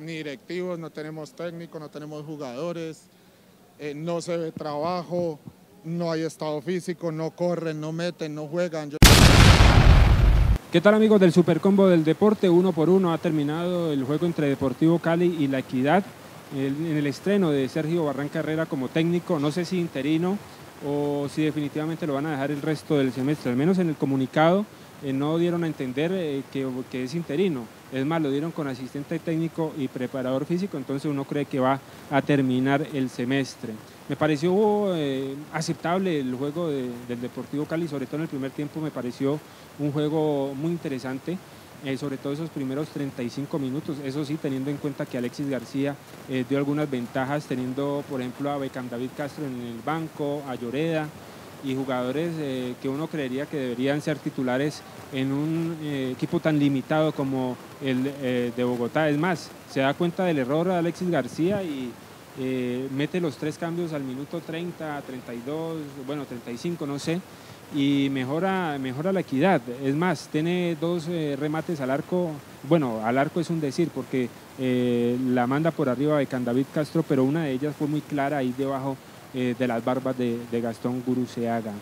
ni directivos, no tenemos técnico, no tenemos jugadores, eh, no se ve trabajo, no hay estado físico, no corren, no meten, no juegan. ¿Qué tal amigos del Supercombo del Deporte? Uno por uno ha terminado el juego entre Deportivo Cali y La Equidad en el estreno de Sergio Barranca Herrera como técnico, no sé si interino o si definitivamente lo van a dejar el resto del semestre, al menos en el comunicado eh, no dieron a entender eh, que, es interino. Es más, lo dieron con asistente técnico y preparador físico, entonces uno cree que va a terminar el semestre. Me pareció eh, aceptable el juego del Deportivo Cali, sobre todo en el primer tiempo me pareció un juego muy interesante. sobre todo esos primeros 35 minutos, eso sí, teniendo en cuenta que Alexis García dio algunas ventajas, teniendo por ejemplo a Beckham David Castro en el banco, a Lloreda, y jugadores eh, que uno creería que deberían ser titulares en un eh, equipo tan limitado como el eh, de Bogotá. Es más, se da cuenta del error de Alexis García y mete los tres cambios al minuto 30, 32, bueno, 35, no sé, y mejora, mejora la equidad. Es más, tiene dos remates al arco, bueno, al arco es un decir, porque la manda por arriba de Candavid Castro, pero una de ellas fue muy clara ahí debajo eh, de las barbas de, Gastón Guruceaga.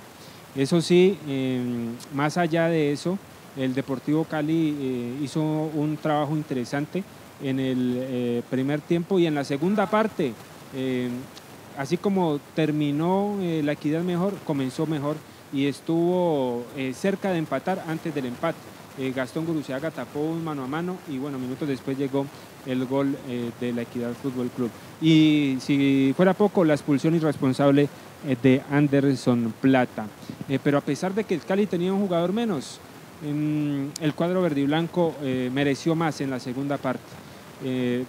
Eso sí, em, más allá de eso, el Deportivo Cali eh, hizo un trabajo interesante en el eh, primer tiempo y en la segunda parte. Así como terminó la equidad mejor, comenzó mejor y estuvo cerca de empatar antes del empate. Gastón Guruceaga tapó un mano a mano y bueno, minutos después llegó el gol eh, de la Equidad Fútbol Club. Y si fuera poco, la expulsión irresponsable eh, de Anderson Plata. Eh, pero a pesar de que el Cali tenía un jugador menos, el cuadro verde y blanco mereció más en la segunda parte.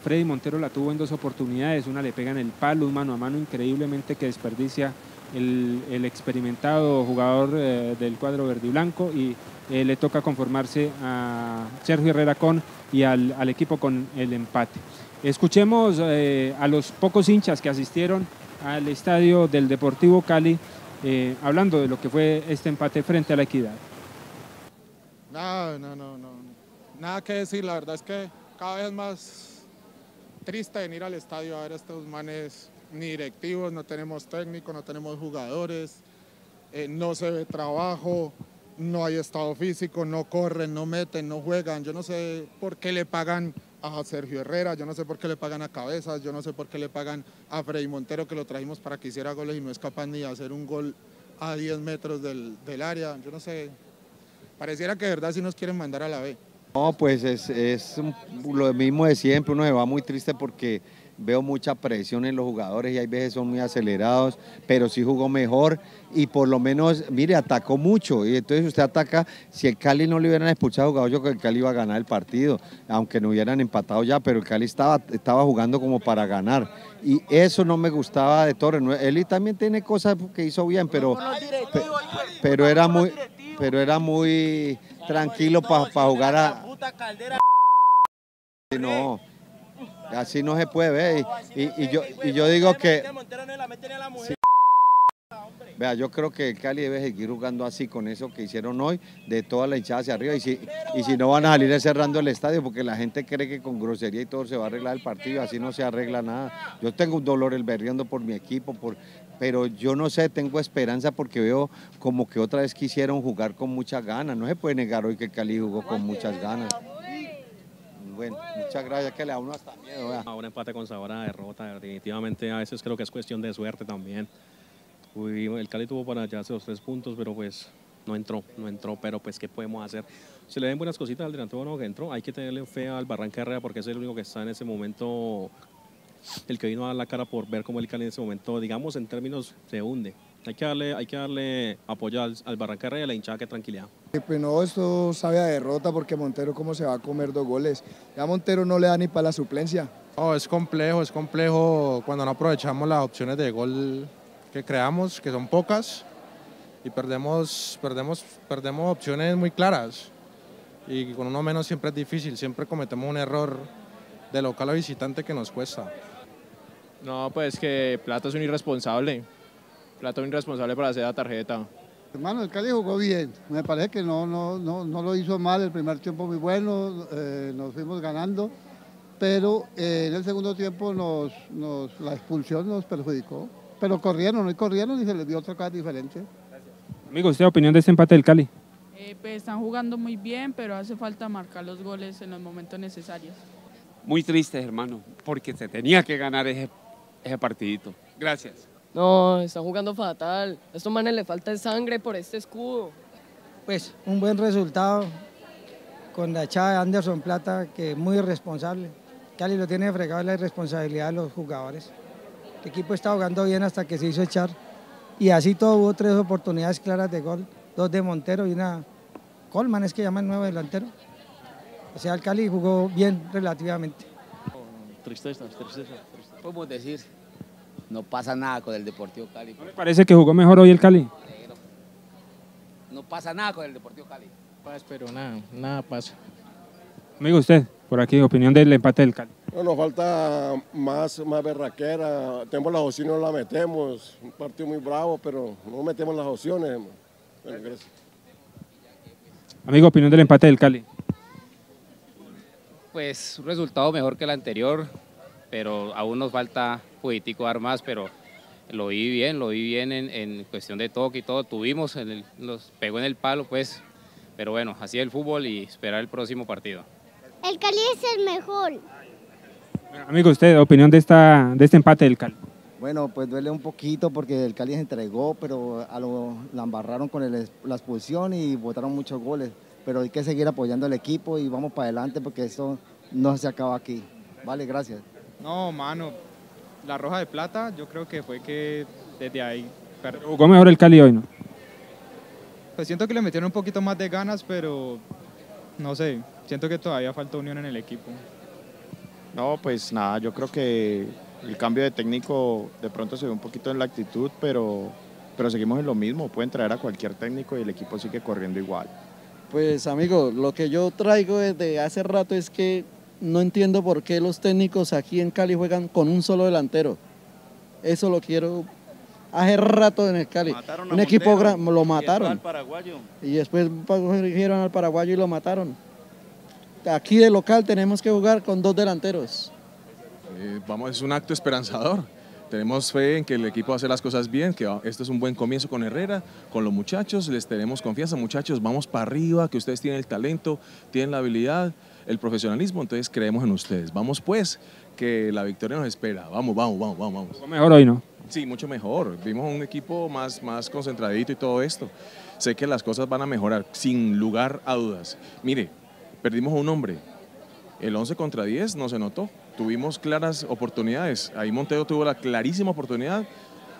Freddy Montero la tuvo en dos oportunidades, una le pega en el palo, un mano a mano increíblemente que desperdicia el, experimentado jugador del cuadro verde y blanco y le toca conformarse a Sergio Herrera con y al, equipo con el empate. Escuchemos eh, a los pocos hinchas que asistieron al estadio del Deportivo Cali eh, hablando de lo que fue este empate frente a la equidad. No, no, no, no. Nada que decir, la verdad es que cada vez más triste venir al estadio a ver a estos manes ni directivos, no tenemos técnico, no tenemos jugadores, eh, no se ve trabajo, no hay estado físico, no corren, no meten, no juegan. Yo no sé por qué le pagan a Sergio Herrera, yo no sé por qué le pagan a Cabezas, yo no sé por qué le pagan a Freddy Montero que lo trajimos para que hiciera goles y no es capaz ni de hacer un gol a 10 metros del, área. Yo no sé, pareciera que de verdad sí nos quieren mandar a la B. No, pues es, es lo mismo de siempre, uno se va muy triste porque veo mucha presión en los jugadores y hay veces son muy acelerados, pero sí jugó mejor y por lo menos, mire, atacó mucho. Y entonces usted ataca, si el Cali no le hubieran expulsado jugador, yo creo que el Cali iba a ganar el partido, aunque no hubieran empatado ya, pero el Cali estaba, estaba jugando como para ganar. Y eso no me gustaba de Torres, él también tiene cosas que hizo bien, pero, pero era muy, pero era muy tranquilo para jugar a... No, Así no se puede ver. Y, yo, digo que... Vea, yo creo que el Cali debe seguir jugando así con eso que hicieron hoy, de toda la hinchada hacia arriba. Y si, y si no van a salir cerrando el estadio, porque la gente cree que con grosería y todo se va a arreglar el partido, así no se arregla nada. Yo tengo un dolor el berriendo por mi equipo, por, pero yo no sé, tengo esperanza porque veo como que otra vez quisieron jugar con muchas ganas. No se puede negar hoy que el Cali jugó con muchas ganas. Bueno, muchas gracias, que le da uno hasta miedo. ¿verdad? Un empate con sabor a derrota, definitivamente a veces creo que es cuestión de suerte también. el Cali tuvo para hallarse los tres puntos, pero pues no entró, no entró, pero pues ¿qué podemos hacer? Se le den buenas cositas al delantero no que entró, hay que tenerle fe al Barranca Herrera porque es el único que está en ese momento, el que vino a dar la cara por ver cómo el Cali en ese momento, digamos en términos, se hunde. Hay que darle, hay que darle apoyo al, al Barranca y a la hinchada que tranquilidad. Pues no, esto sabe a derrota porque Montero cómo se va a comer dos goles. Ya Montero no le da ni para la suplencia. Oh, es complejo, es complejo cuando no aprovechamos las opciones de gol que creamos, que son pocas, y perdemos, perdemos, perdemos opciones muy claras. Y con uno menos siempre es difícil, siempre cometemos un error de local a visitante que nos cuesta. No, pues que Plata es un irresponsable. Un irresponsable para hacer la tarjeta. Hermano, el Cali jugó bien. Me parece que no, no, no, no lo hizo mal. El primer tiempo muy bueno. Eh, nos fuimos ganando. pero eh, en el segundo tiempo nos, nos- la expulsión nos perjudicó. Pero corrieron, y corrieron y se les dio otra cara diferente. Amigo, ¿usted opinión de este empate del Cali? Eh, pues están jugando muy bien, pero hace falta marcar los goles en los momentos necesarios. Muy triste, hermano, porque se tenía que ganar ese, ese partidito. Gracias. No, están jugando fatal. A estos manes le falta sangre por este escudo. Pues un buen resultado con la echada de Anderson Plata, que es muy irresponsable. Cali lo tiene fregado la irresponsabilidad de los jugadores. El equipo está jugando bien hasta que se hizo echar. Y así todo hubo tres oportunidades claras de gol, dos de Montero y una Colman, es que llama el nuevo delantero. O sea, el Cali jugó bien relativamente. Tristeza, tristeza. Podemos decir, no pasa nada con el Deportivo Cali. Parece que jugó mejor hoy el Cali. No pasa nada con el Deportivo Cali. Paz, pero nada, nada pasa. Amigo, usted, por aquí, opinión del empate del Cali. No, nos falta más, más berraquera. Tenemos las opciones, no la metemos. Un partido muy bravo, pero no metemos las opciones. hermano. Bueno, gracias. Amigo, opinión del empate del Cali. Pues un resultado mejor que el anterior, pero aún nos falta poquitico dar más, pero lo vi bien, lo vi bien en, en cuestión de toque y todo. Tuvimos, en el- nos pegó en el palo, pues, pero bueno, así es el fútbol y esperar el próximo partido. El Cali es el mejor. Amigo, usted, opinión de, esta, de este empate del Cali. Bueno, pues duele un poquito porque el Cali se entregó, pero a lo, la embarraron con el- la expulsión y botaron muchos goles. Pero hay que seguir apoyando al equipo y vamos para adelante porque esto no se acaba aquí. Vale, gracias. No, mano, la roja de plata yo creo que fue que desde ahí... Jugó mejor el Cali hoy, ¿no? Pues siento que le metieron un poquito más de ganas, pero no sé, siento que todavía falta unión en el equipo. No, pues nada, yo creo que el cambio de técnico de pronto se ve un poquito en la actitud, pero, pero seguimos en lo mismo. Pueden traer a cualquier técnico y el equipo sigue corriendo igual. Pues amigo, lo que yo traigo desde hace rato es que no entiendo por qué los técnicos aquí en Cali juegan con un solo delantero. Eso lo quiero hace rato en el Cali. Mataron a Un equipo gran, lo y mataron. al paraguayo. Y después cogieron al paraguayo y lo mataron. Aquí de local tenemos que jugar con dos delanteros. Eh, vamos, es un acto esperanzador. Tenemos fe en que el equipo va a hacer las cosas bien, que esto es un buen comienzo con Herrera, con los muchachos, les tenemos confianza, muchachos, vamos para arriba, que ustedes tienen el talento, tienen la habilidad, el profesionalismo, entonces creemos en ustedes. Vamos pues, que la victoria nos espera. Vamos, vamos, vamos, vamos. vamos. Mejor hoy, ¿no? Sí, mucho mejor. Vimos un equipo más, más concentradito y todo esto. Sé que las cosas van a mejorar, sin lugar a dudas. Mire, perdimos a un hombre. El 11 contra 10 no se notó. Tuvimos claras oportunidades. Ahí Montero tuvo la clarísima oportunidad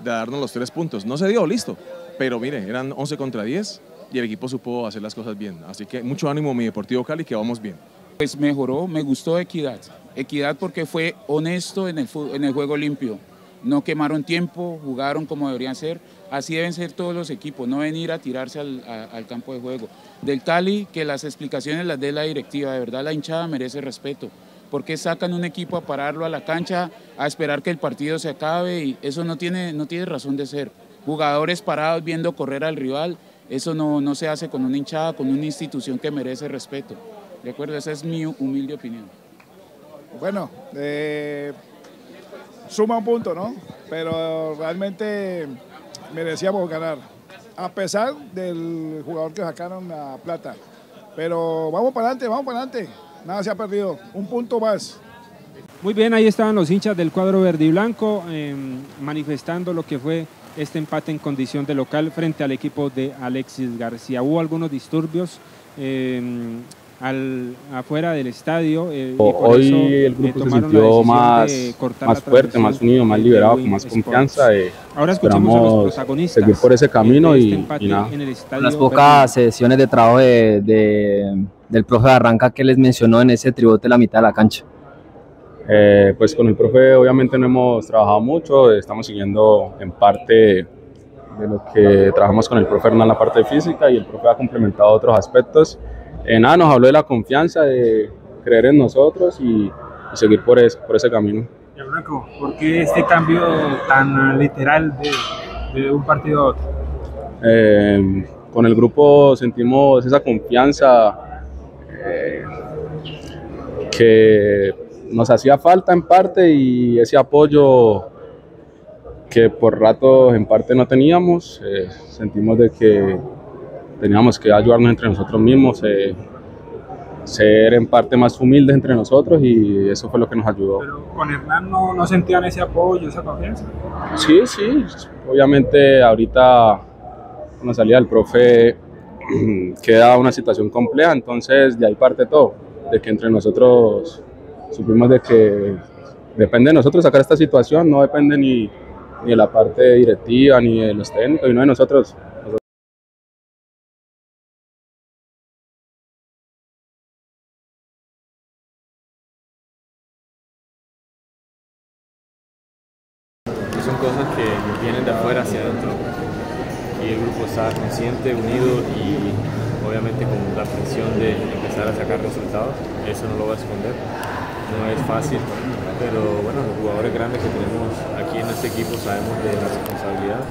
de darnos los tres puntos. No se dio, listo. Pero mire, eran 11 contra 10 y el equipo supo hacer las cosas bien. Así que mucho ánimo, mi Deportivo Cali, que vamos bien. Pues mejoró, me gustó Equidad. Equidad porque fue honesto en el, juego limpio. No quemaron tiempo, jugaron como deberían ser. Así deben ser todos los equipos, no venir a tirarse al campo de juego. Del Cali, que las explicaciones las dé la directiva. De verdad, la hinchada merece respeto. ¿Por qué sacan un equipo a pararlo a la cancha, a esperar que el partido se acabe? Y eso no tiene, no tiene razón de ser. Jugadores parados viendo correr al rival, eso no, no se hace con una hinchada, con una institución que merece respeto. ¿De acuerdo? Esa es mi humilde opinión. Bueno, eh, suma un punto, ¿no? Pero realmente merecíamos ganar, a pesar del jugador que sacaron a plata. Pero vamos para adelante, vamos para adelante. Nada se ha perdido, un punto más. Muy bien, ahí estaban los hinchas del cuadro verde y blanco eh, manifestando lo que fue este empate en condición de local frente al equipo de Alexis García. Hubo algunos disturbios eh, al, afuera del estadio. eh, y por Hoy eso, el eh, grupo se sintió más, de más fuerte, más unido, más de liberado, con más Sports. confianza. eh, Ahora escuchemos a los protagonistas seguir por ese camino de y, este y nada. en el estadio Las pocas sesiones de trabajo de, de- del profe Barranca que les mencionó en ese tribote de la mitad de la cancha. Eh, pues con el profe obviamente no hemos trabajado mucho, estamos siguiendo en parte de lo que trabajamos con el profe Hernán la parte de física y el profe ha complementado otros aspectos. Eh, nada, nos habló de la confianza, de creer en nosotros y, y seguir por ese, por ese camino. Ya, Blanco, ¿por qué este cambio tan literal de, de un partido a otro? Eh, con el grupo sentimos esa confianza eh, que nos hacía falta en parte y ese apoyo que por rato en parte no teníamos, eh, sentimos de que teníamos que ayudarnos entre nosotros mismos, eh, ser en parte más humildes entre nosotros y eso fue lo que nos ayudó. Pero con Hernán no, no sentían ese apoyo, esa confianza. Sí, sí, obviamente ahorita con la salida del profe queda una situación compleja, entonces de ahí parte todo, de que entre nosotros supimos de que depende de nosotros sacar esta situación, no depende ni, ni de la parte directiva, ni de los técnicos, y no de nosotros. Cosas que vienen de afuera hacia adentro. Y el grupo está consciente, unido y obviamente con la presión de empezar a sacar resultados. Eso no lo voy a esconder. No es fácil, pero bueno, los jugadores grandes que tenemos aquí en este equipo sabemos de la responsabilidad.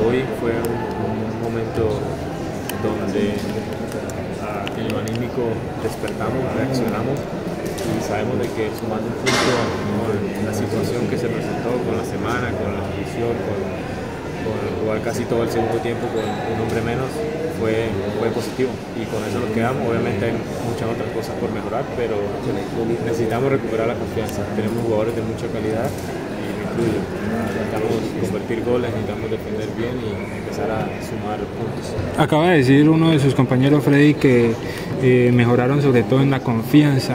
Hoy fue un, momento donde ah, en lo despertamos, reaccionamos y sabemos de que sumando un punto con la situación que se presentó, con la semana, con la división, con, con jugar casi todo el segundo tiempo con un hombre menos, fue, fue positivo. Y con eso nos quedamos. Obviamente hay muchas otras cosas por mejorar, pero necesitamos recuperar la confianza. Tenemos jugadores de mucha calidad incluyo. Necesitamos convertir goles, necesitamos defender bien y empezar a sumar puntos. Acaba de decir uno de sus compañeros, Freddy, que eh, mejoraron sobre todo en la confianza.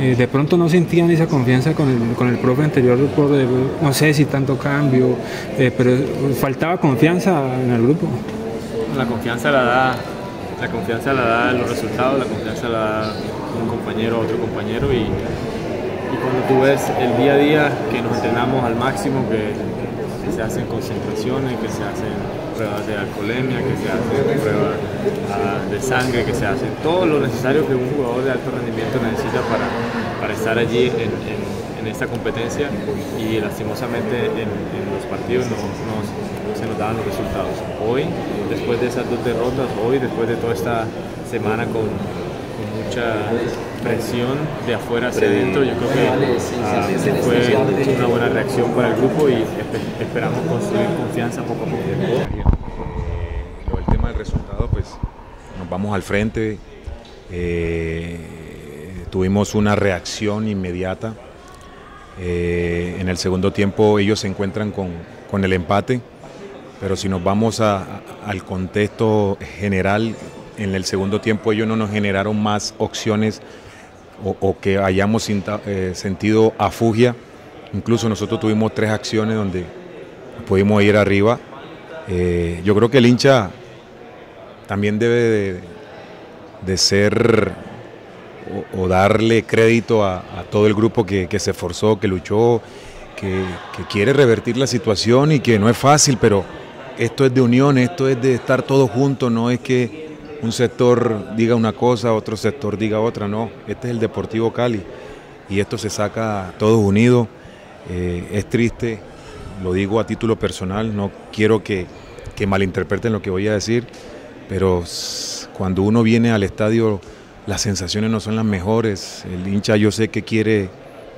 Eh, de pronto no sentían esa confianza con el, con el profe anterior, por, eh, no sé si tanto cambio, eh, pero faltaba confianza en el grupo. La confianza la da, la confianza la da los resultados, la confianza la da un compañero a otro compañero y, y cuando tú ves el día a día que nos entrenamos al máximo, que, se hacen concentraciones, que se hacen pruebas de alcoholemia, que se hacen pruebas uh, de sangre, que se hacen todo lo necesario que un jugador de alto rendimiento necesita para, para estar allí en, esta competencia y lastimosamente en, los partidos no, se nos daban los resultados. Hoy, después de esas dos derrotas, hoy, después de toda esta semana con mucha presión de afuera hacia adentro, yo creo que uh, fue una buena reacción para el grupo y esperamos construir confianza poco a poco. Lo del tema del resultado, pues nos vamos al frente. Eh, tuvimos una reacción inmediata. Eh, en el segundo tiempo ellos se encuentran con, con el empate, pero si nos vamos a, a, al contexto general, en el segundo tiempo ellos no nos generaron más opciones o, que hayamos eh, sentido afugia. Incluso nosotros tuvimos tres acciones donde pudimos ir arriba. Eh, yo creo que el hincha también debe de, ser o, darle crédito a, todo el grupo que, se esforzó, que luchó, que, quiere revertir la situación y que no es fácil, pero esto es de unión, esto es de estar todos juntos, no es que un sector diga una cosa, otro sector diga otra, no, este es el Deportivo Cali y esto se saca todos unidos, eh, es triste, lo digo a título personal, no quiero que, que malinterpreten lo que voy a decir, pero cuando uno viene al estadio las sensaciones no son las mejores. El hincha yo sé que quiere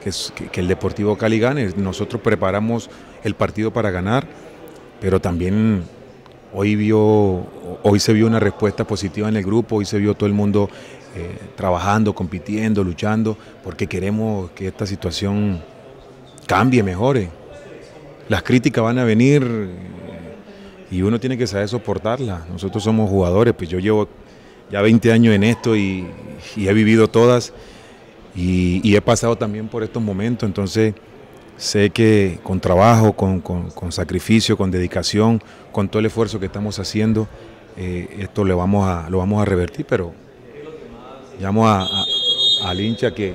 que, que, el Deportivo Cali gane. Nosotros preparamos el partido para ganar, pero también hoy, vio, hoy se vio una respuesta positiva en el grupo, hoy se vio todo el mundo eh, trabajando, compitiendo, luchando, porque queremos que esta situación cambie, mejore. Las críticas van a venir y uno tiene que saber soportarlas. Nosotros somos jugadores, pues yo llevo ya 20 años en esto y, he vivido todas y, he pasado también por estos momentos, entonces sé que con trabajo, con sacrificio, con dedicación, con todo el esfuerzo que estamos haciendo, eh, esto lo vamos, a, lo vamos a revertir, pero llamo a, a, al hincha que,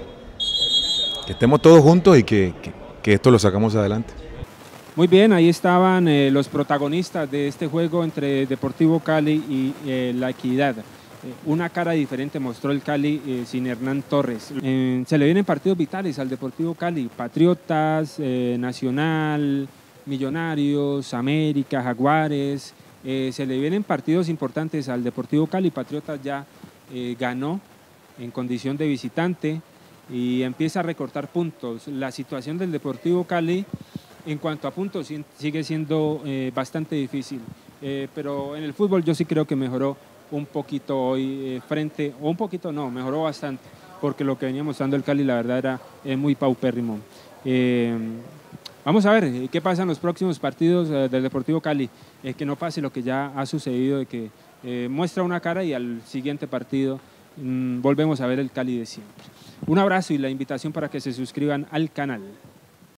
estemos todos juntos y que, que esto lo sacamos adelante. Muy bien, ahí estaban eh, los protagonistas de este juego entre Deportivo Cali y eh, La Equidad. Una cara diferente mostró el Cali sin Hernán Torres. Se le vienen partidos vitales al Deportivo Cali, Patriotas, Nacional, Millonarios, América, Jaguares. Se le vienen partidos importantes al Deportivo Cali. Patriotas ya ganó en condición de visitante. y empieza a recortar puntos. La situación del Deportivo Cali en cuanto a puntos sigue siendo eh, bastante difícil, Eh, pero en el fútbol yo sí creo que mejoró un poquito hoy eh, frente, o un poquito no, mejoró bastante, porque lo que venía mostrando el Cali la verdad era eh, muy paupérrimo. Vamos a ver eh, qué pasa en los próximos partidos eh, del Deportivo Cali. Eh, que no pase lo que ya ha sucedido, de que muestra una cara y al siguiente partido mm, volvemos a ver el Cali de siempre. Un abrazo y la invitación para que se suscriban al canal.